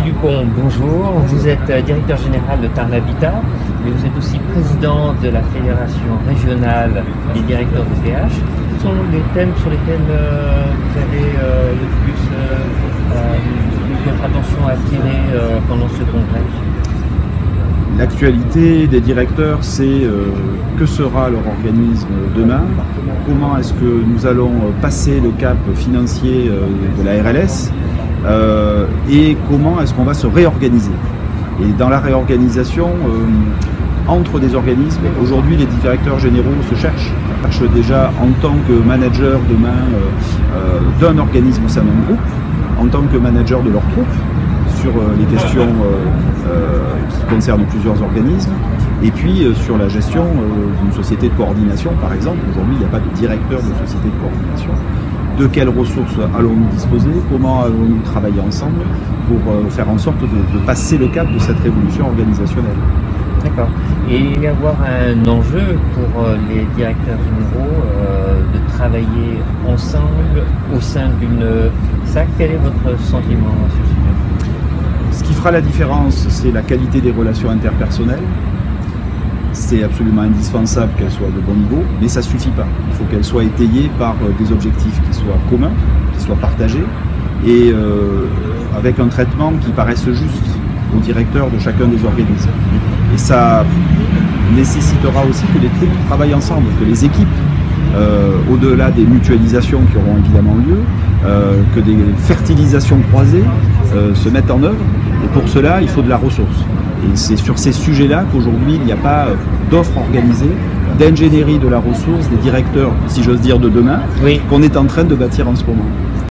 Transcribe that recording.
Dupont, bonjour. Vous êtes euh, directeur général de Tarn Habitat, mais vous êtes aussi président de la Fédération régionale des directeurs de PH. Quels sont les thèmes sur lesquels euh, vous avez euh, le plus votre attention attirée pendant ce congrès? L'actualité des directeurs, c'est que sera leur organisme demain, comment est-ce que nous allons passer le cap financier de la RLS, euh, et comment est-ce qu'on va se réorganiser. Et dans la réorganisation, euh, entre des organismes, aujourd'hui les directeurs généraux se cherchent, déjà en tant que manager demain euh, d'un organisme au sein d'un groupe, en tant que manager de leur troupe, sur les questions qui concernent plusieurs organismes, et puis sur la gestion d'une société de coordination, par exemple. Aujourd'hui, il n'y a pas de directeur de société de coordination de quelles ressources allons-nous disposer, comment allons-nous travailler ensemble pour euh, faire en sorte de, passer le cap de cette révolution organisationnelle? D'accord. Et il y avoir un enjeu pour euh, les directeurs généraux euh, de travailler ensemble au sein d'une SAC. Quel est votre sentiment à ce sujet? Ce qui fera la différence, c'est la qualité des relations interpersonnelles c'est absolument indispensable qu'elle soit de bon niveau, mais ça ne suffit pas. Il faut qu'elle soit étayée par euh, des objectifs qui soient communs, qui soient partagés, et euh, avec un traitement qui paraisse juste au directeur de chacun des organismes. Et ça nécessitera aussi que les troupes travaillent ensemble, que les équipes, euh, au-delà des mutualisations qui auront évidemment lieu, que des fertilisations croisées se mettent en œuvre. Et pour cela, il faut de la ressource. Et c'est sur ces sujets-là qu'aujourd'hui, il n'y a pas euh, d'offres organisées, d'ingénierie de la ressource, des directeurs, si j'ose dire, de demain, qu'on est en train de bâtir en ce moment.